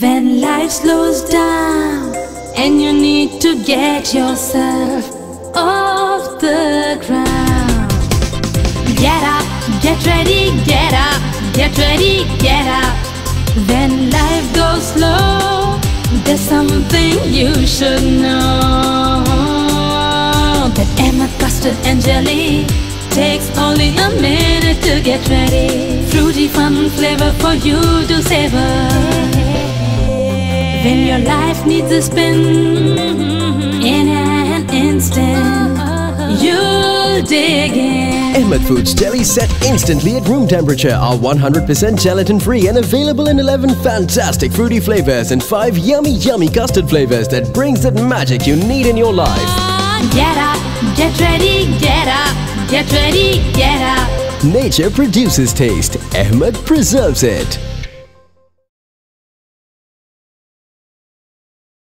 When life slows down and you need to get yourself off the ground. Get up, get ready, get up, get ready, get up. When life goes slow, there's something you should know. That Ahmed custard and jelly takes only a minute to get ready. Fruity fun flavor for you to savor. When your life needs a spin in an instant, you'll dig in. Ahmed Foods jelly set instantly at room temperature are 100% gelatin free and available in 11 fantastic fruity flavors and 5 yummy yummy custard flavors that brings that magic you need in your life. Ah, get up, get ready, get up, get ready, get up. Nature produces taste. Ahmed preserves it.